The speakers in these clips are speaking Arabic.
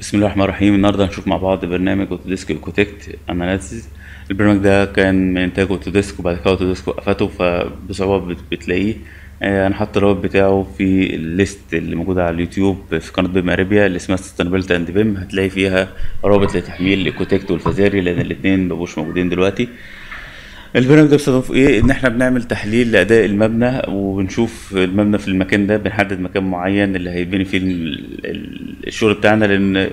بسم الله الرحمن الرحيم. النهارده هنشوف مع بعض برنامج Autodesk Ecotect Analysis البرنامج ده كان من إنتاج Autodesk وبعد كده Autodesk وقفته فبصعوبه بت- بتلاقيه آه، أنا حاطط الرابط بتاعه في ال list اللي موجودة على اليوتيوب في قناة BIM Arabia اللي اسمها sustainability and BIM هتلاقي فيها رابط لتحميل ال Ecotect وال Vasari لأن الاثنين مبقوش موجودين دلوقتي. البرنامج ده بيستخدم في إيه؟ إن إحنا بنعمل تحليل لأداء المبنى وبنشوف المبنى في المكان ده بنحدد مكان معين اللي هيبني فيه ال- ال- الشغل بتاعنا لأن ال-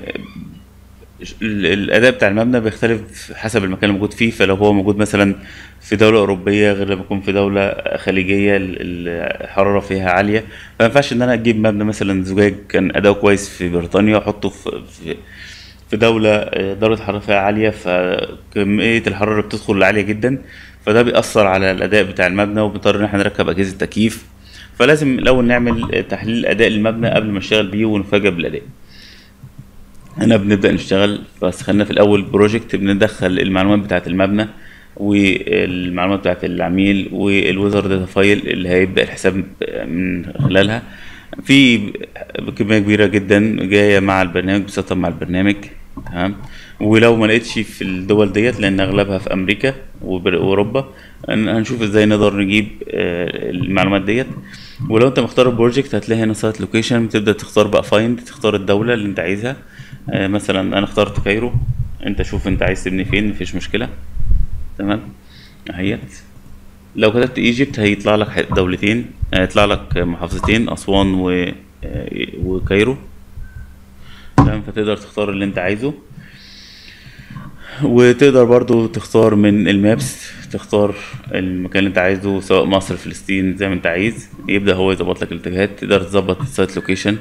الأداء بتاع المبنى بيختلف حسب المكان اللي موجود فيه. فلو هو موجود مثلا في دولة أوروبية غير لما يكون في دولة خليجية ال- الحرارة فيها عالية. فما ينفعش إن أنا أجيب مبنى مثلا زجاج كان أداؤه كويس في بريطانيا وأحطه في في في دولة آه، درجة الحرارة فيها عالية فكمية الحرارة اللي بتدخل عالية جدا فده بيأثر على الأداء بتاع المبنى وبنضطر إن إحنا نركب أجهزة تكييف فلازم الأول نعمل تحليل أداء المبنى قبل ما نشتغل بيه ونفاجئ بالأداء. هنا بنبدأ نشتغل بس خلينا في الأول project بندخل المعلومات بتاعة المبنى والمعلومات بتاعة العميل وال weather data file اللي هيبدأ الحساب من خلالها في كمية كبيرة جدا جاية مع البرنامج بتسطب مع البرنامج تمام؟ ولو ما لقيتش في الدول ديت لأن أغلبها في وأوروبا هن- هنشوف إزاي نقدر نجيب آه، المعلومات ديت. ولو أنت مختار ال project هتلاقي هنا site location بتبدأ تختار بقى find تختار الدولة اللي أنت عايزها. آه، مثلا أنا اخترت Cairo أنت شوف أنت عايز تبني فين مفيش مشكلة. تمام؟ اهيت لو كتبت Egypt هيطلع لك دولتين هيطلع لك محافظتين أسوان و... آه، و Cairo تمام؟ فتقدر تختار اللي أنت عايزه. وتقدر برضو تختار من ال maps تختار المكان اللي أنت عايزه سواء مصر فلسطين زي ما أنت عايز. يبدأ هو يظبط لك الاتجاهات تقدر تظبط ال site location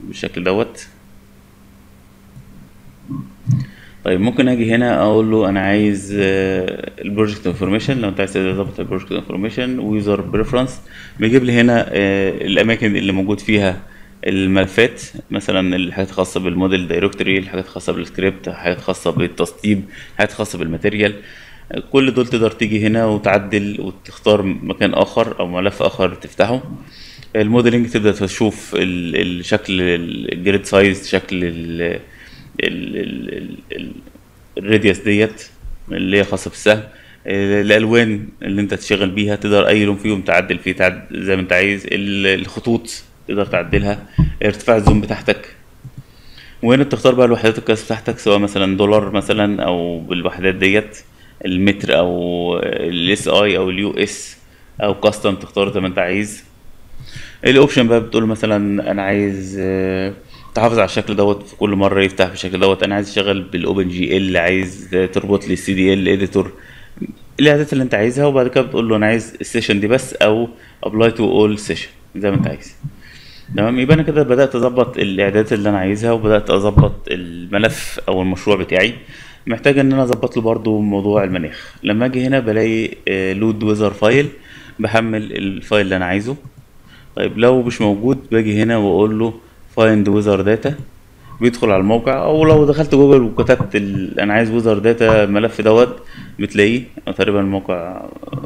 بالشكل دوت. طيب ممكن آجي هنا أقول له أنا عايز ال project information لو أنت عايز تظبط ال project information و user preference بيجيب لي هنا آه، الأماكن اللي موجود فيها الملفات مثلا الحاجات الخاصه بال model directory الحاجات الخاصه بالسكريبت الحاجات الخاصه بالتسطيب الحاجات الخاصه بال material آه، كل دول تقدر تيجي هنا وتعدل وتختار مكان آخر أو ملف آخر تفتحه. ال modeling تبدا تشوف ال- الشكل ال grid size شكل ال radius ديت اللي هي خاصة بالسهم ال- الألوان اللي أنت تشتغل بيها تقدر أي لون فيهم تعدل فيه تعدل زي ما أنت عايز ال- الخطوط تقدر تعدلها ارتفاع ال zone بتاعتك. وهنا بتختار بقى الوحدات القياس بتاعتك سواء مثلا دولار مثلا أو بالوحدات ديت المتر أو ال SI أو ال US أو custom تختار زي ما أنت عايز. ال option بقى بتقول مثلا أنا عايز آه، تحافظ على الشكل دوت في كل مرة يفتح بالشكل دوت. أنا عايز اشتغل بال OpenGL عايز تربط لي ال CDL editor الاعدادات اللي أنت عايزها وبعد كده بتقول له أنا عايز ال session دي بس أو apply to all session زي ما أنت عايز. تمام؟ يبقى أنا كده بدأت أظبط الإعدادات اللي أنا عايزها وبدأت أظبط الملف أو المشروع بتاعي. محتاج إن أنا أظبط له برضو موضوع المناخ. لما أجي هنا بلاقي load weather file بحمل ال file اللي أنا عايزه. طيب لو مش موجود باجي هنا وأقول له find weather data بيدخل على الموقع أو لو دخلت جوجل وكتبت. أنا عايز weather data الملف دوت بتلاقيه. تقريبا الموقع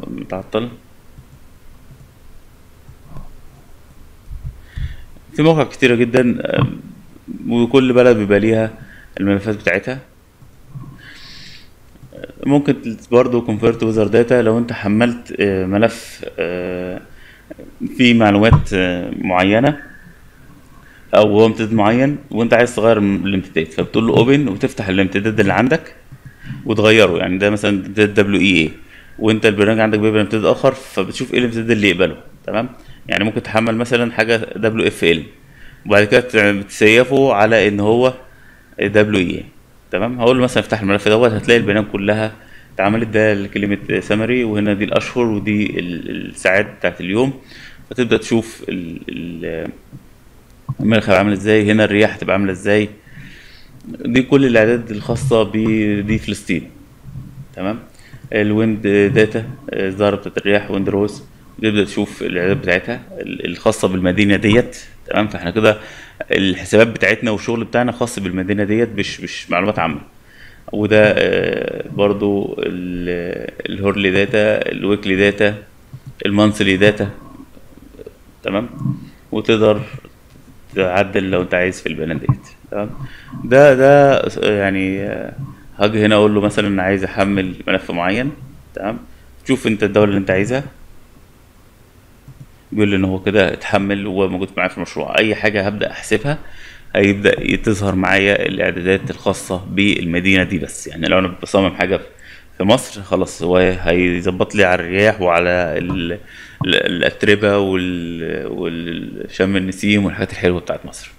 متعطل. في مواقع كتيرة جدا وكل بلد بيبقى ليها الملفات بتاعتها. ممكن برضو convert weather data لو أنت حملت آه، ملف آه، فيه معلومات آه، معينة. أو امتداد معين وأنت عايز تغير الامتداد فبتقول له open وتفتح الامتداد اللي عندك وتغيره. يعني ده مثلا امتداد WEA وأنت البرنامج عندك بيقبل امتداد آخر فبتشوف إيه الامتداد اللي يقبله. تمام؟ يعني ممكن تحمل مثلا حاجة WFL وبعد كده بتسيفه على إن هو WE تمام؟ هقول له مثلا افتح الملف دوت هتلاقي البيانات كلها اتعملت. ده climate summary وهنا دي الأشهر ودي ال- الساعات بتاعت اليوم. فتبدأ تشوف ال- ال- المناخ هيبقى عامل إزاي؟ هنا الرياح هتبقى عاملة إزاي؟ دي كل الإعداد الخاصة بدي فلسطين. تمام؟ ال wind data الظاهره بتاعت الرياح wind rose. تبدا تشوف الإعداد بتاعتها ال- الخاصة بالمدينة ديت. تمام؟ فإحنا كده الحسابات بتاعتنا والشغل بتاعنا خاص بالمدينة ديت مش مش معلومات عامة. وده آه، برضو ال- ال hourly data ال weekly data ال monthly data. تمام؟ وتقدر تعدل لو انت عايز في البيانات ديت تمام؟ ده ده يعني هاجي هنا أقول له مثلا أنا عايز أحمل ملف معين. تمام؟ شوف انت الدولة اللي انت عايزها. بيقول لي إن هو كده اتحمل وموجود معايا في المشروع. أي حاجة هبدأ أحسبها هيبدأ تظهر معايا الإعدادات الخاصة بالمدينة دي بس. يعني لو أنا بصمم حاجة في مصر خلاص هو هيظبط لي على الرياح وعلى ال- ال- الأتربة وال- والشم النسيم والحاجات الحلوة بتاعت مصر.